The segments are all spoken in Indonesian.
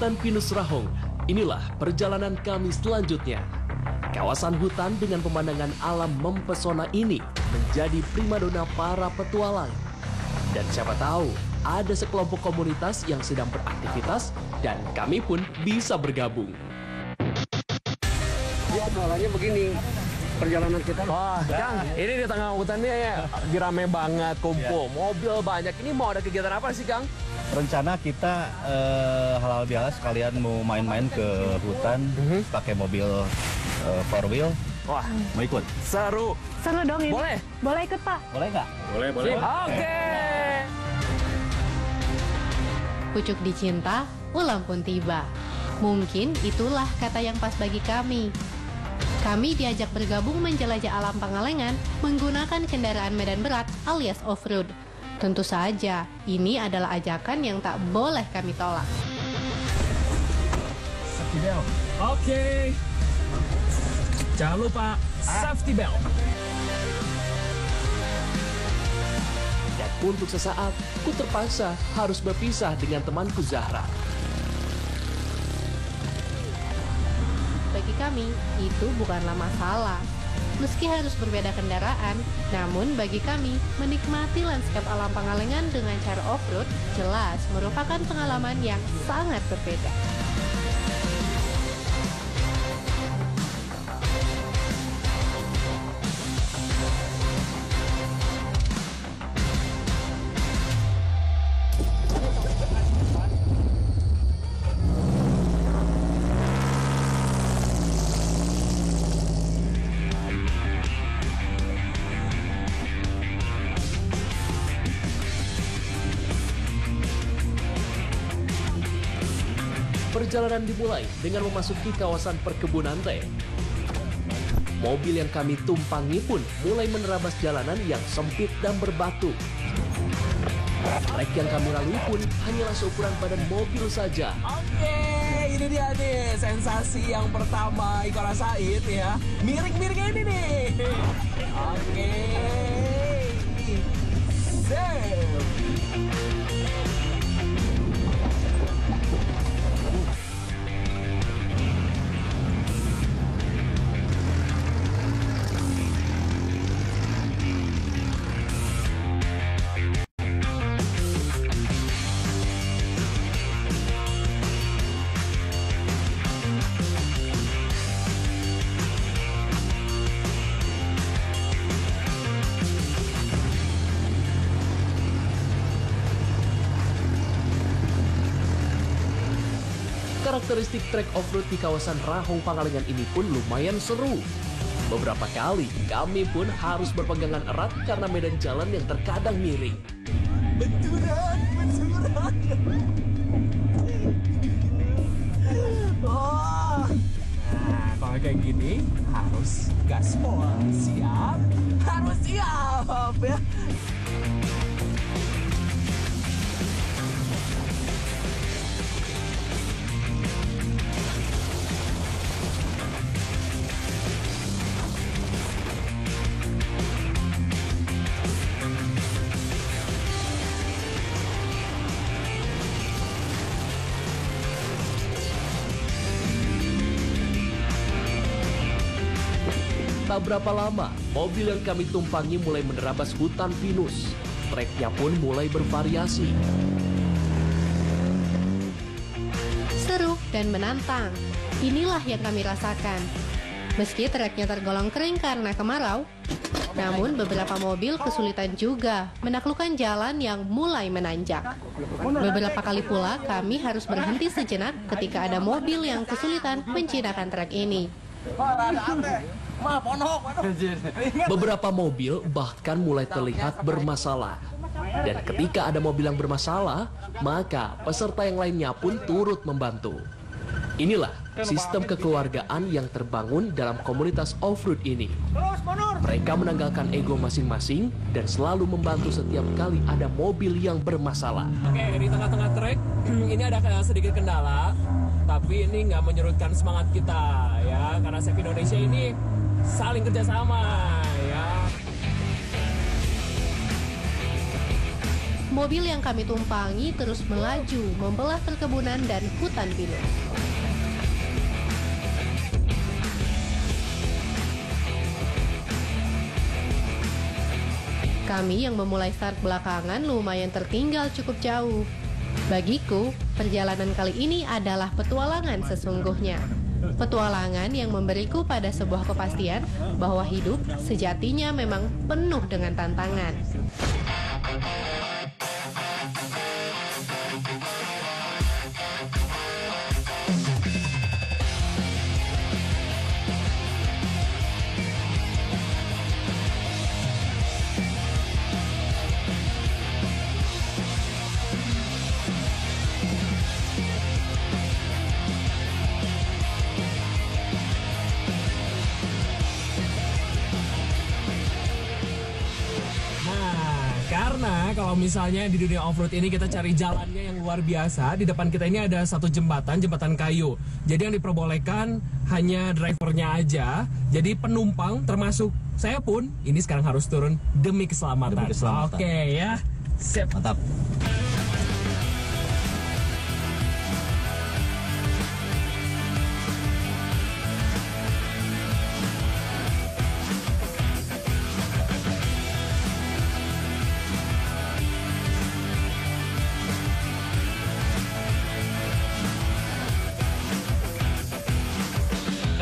Hutan Pinus Rahong, inilah perjalanan kami selanjutnya. Kawasan hutan dengan pemandangan alam mempesona ini menjadi primadona para petualang. Dan siapa tahu, ada sekelompok komunitas yang sedang beraktivitas dan kami pun bisa bergabung. Ya, awalnya begini. Perjalanan kita Wah, Kang, ini di tengah hutannya ya, lagi rame banget, kumpul, mobil banyak. Ini mau ada kegiatan apa sih, Kang? Rencana kita eh, halal bihalal sekalian mau main-main ke hutan pakai mobil eh, four wheel Wah, mau ikut seru. Seru dong ini. Boleh? Boleh ikut Pak. boleh nggak Sip, Oke. Pucuk dicinta, ulang pun tiba. Mungkin itulah kata yang pas bagi kami. Kami diajak bergabung menjelajah alam Pangalengan menggunakan kendaraan medan berat alias off-road. Tentu saja, ini adalah ajakan yang tak boleh kami tolak. Oke. Jangan lupa safety belt. Dan untuk sesaat, ku terpaksa harus berpisah dengan temanku Zahra. Bagi kami, itu bukanlah masalah. Meski harus berbeda kendaraan, namun bagi kami, menikmati lanskap alam Pangalengan dengan cara off-road jelas merupakan pengalaman yang sangat berbeda. Perjalanan dimulai dengan memasuki kawasan perkebunan teh. Mobil yang kami tumpangi pun mulai menerabas jalanan yang sempit dan berbatu. Trek yang kami lalui pun hanyalah seukuran badan mobil saja. Oke, ini dia nih sensasi yang pertama Iko rasain ya. Miring-miring ini nih. Oke. Sip. Karakteristik trek off-road di kawasan Rahong Pangalengan ini pun lumayan seru. Beberapa kali kami pun harus berpegangan erat karena medan jalan yang terkadang miring. Benturan, benturan. Oh. Nah, kalau kayak gini harus gaspol. Siap? Harus siap ya. Tak berapa lama, mobil yang kami tumpangi mulai menerabas hutan pinus. Treknya pun mulai bervariasi. Seru dan menantang. Inilah yang kami rasakan. Meski treknya tergolong kering karena kemarau, namun beberapa mobil kesulitan juga menaklukkan jalan yang mulai menanjak. Beberapa kali pula kami harus berhenti sejenak ketika ada mobil yang kesulitan menjinakkan trek ini. Beberapa mobil bahkan mulai terlihat bermasalah. Dan ketika ada mobil yang bermasalah, maka peserta yang lainnya pun turut membantu. Inilah sistem kekeluargaan yang terbangun dalam komunitas off-road ini. Mereka menanggalkan ego masing-masing dan selalu membantu setiap kali ada mobil yang bermasalah. Oke, di tengah-tengah trek ini ada kayak sedikit kendala, tapi ini nggak menyurutkan semangat kita ya, karena Chef Indonesia ini saling kerjasama ya. mobil yang kami tumpangi terus melaju membelah perkebunan dan hutan pinus. Kami yang memulai start belakangan lumayan tertinggal cukup jauh. Bagiku, perjalanan kali ini adalah petualangan sesungguhnya. Petualangan yang memberiku pada sebuah kepastian bahwa hidup sejatinya memang penuh dengan tantangan. Kalau misalnya di dunia off-road ini kita cari jalannya yang luar biasa, di depan kita ini ada satu jembatan, jembatan kayu. Jadi yang diperbolehkan hanya drivernya aja. Jadi penumpang termasuk saya pun ini sekarang harus turun demi keselamatan. Demi keselamatan. Oke ya. Sip. Mantap.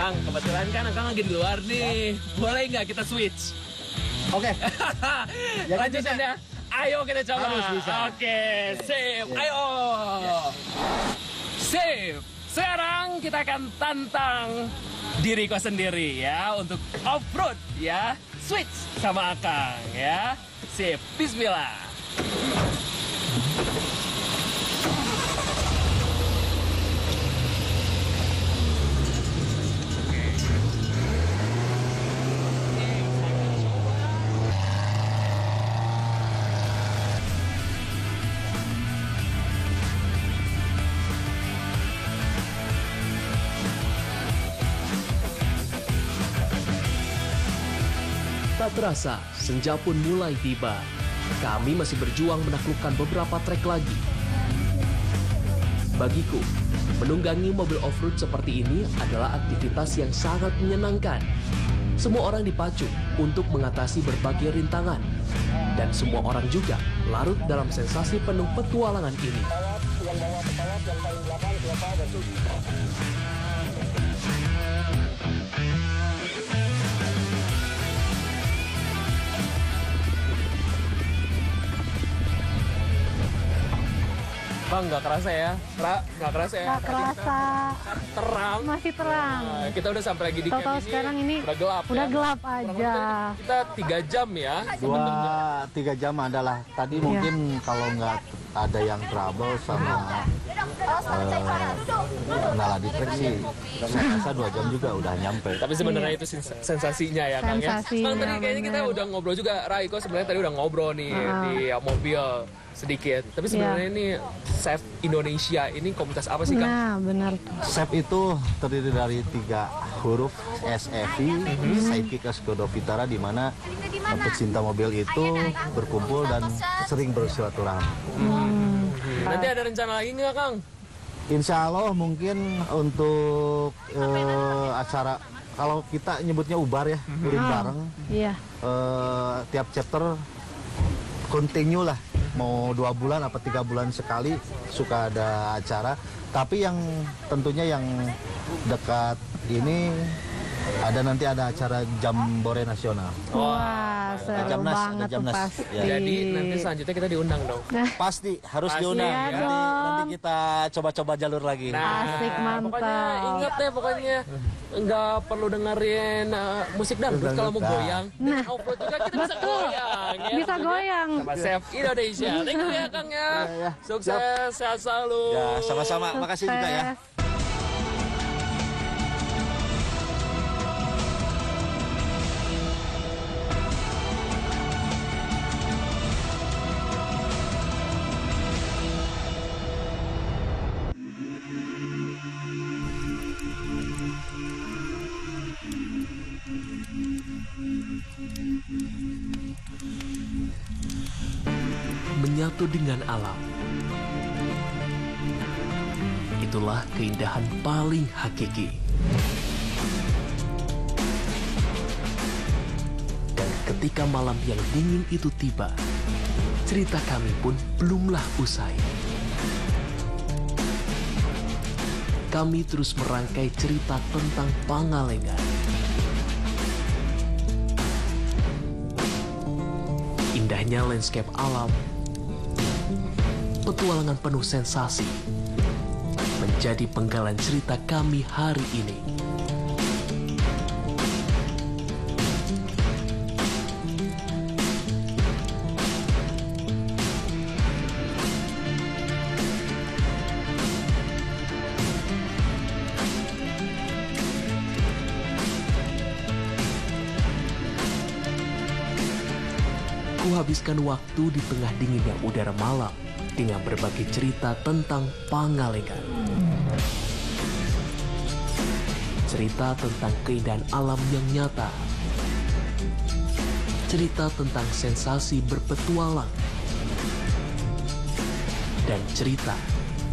Kang, kebetulan kan Kang lagi di luar nih. Boleh nggak kita switch? Oke. Ya, Lanjutan ya. Ayo kita coba. Harus bisa. Oke, sip. Ayo. Sip. Sekarang kita akan tantang diriku sendiri ya untuk off-road ya. Switch sama Akang ya. Sip. Bismillah. Tak terasa, senja pun mulai tiba. Kami masih berjuang menaklukkan beberapa trek lagi. Bagiku, menunggangi mobil off-road seperti ini adalah aktivitas yang sangat menyenangkan. Semua orang dipacu untuk mengatasi berbagai rintangan. Dan semua orang juga larut dalam sensasi penuh petualangan ini. Bang, nggak kerasa ya? Ra, nggak kerasa ya? Nggak kerasa. Terang. Masih terang. Nah, kita udah sampai lagi di Tahu-tahu camp ini. sekarang ini udah gelap. udah ya. gelap aja. Kita tiga jam ya. Dua tiga jam adalah tadi Iya. mungkin kalau nggak ada yang trouble sama eh, kendala di trek sih saya rasa dua jam juga udah nyampe. Tapi sebenarnya itu sens- sensasinya ya Kang ya. Sensasinya, Bang, tadi kayaknya kita udah ngobrol juga. Raiko sebenarnya tadi udah ngobrol nih Ah. di mobil sedikit. Tapi sebenarnya ini Save Indonesia ini komunitas apa sih Kang? Nah, benar. SEP itu terdiri dari tiga huruf SEV, Saiki Skoda Vitara, di mana pecinta mobil itu berkumpul dan sering bersilaturahmi. Nanti ada rencana lagi nggak Kang? Insya Allah mungkin untuk eh, acara kalau kita nyebutnya ubar ya, urin bareng, Iya. eh, tiap chapter continue lah mau dua bulan apa tiga bulan sekali suka ada acara. Tapi yang tentunya yang dekat ini ada nanti ada acara jambore nasional Wah, seru Jamnas, banget Jamnas. pasti. Ya. Jadi nanti selanjutnya kita diundang dong. pasti harus Pasti diundang ya nanti, dong. nanti kita coba-coba jalur lagi Asik, Nah, Pokoknya mantap. ingat deh pokoknya nggak perlu dengerin uh, musik dangdut kalau mau Nah. goyang. Nah, off-road juga kita bisa Betul. goyang. Ya, Bisa goyang. Sama Chef Indonesia. Thank you ya Kang ya. ya. Sukses, sehat selalu. ya sama-sama makasih juga ya Berfoto dengan alam. Itulah keindahan paling hakiki. Dan ketika malam yang dingin itu tiba, cerita kami pun belumlah usai. Kami terus merangkai cerita tentang Pangalengan. Indahnya landscape alam, petualangan penuh sensasi, menjadi penggalan cerita kami hari ini. Kuhabiskan waktu di tengah dinginnya udara malam dengan berbagai cerita tentang Pangalengan. Cerita tentang keindahan alam yang nyata. Cerita tentang sensasi berpetualang. Dan cerita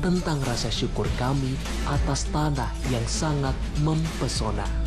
tentang rasa syukur kami atas tanah yang sangat mempesona.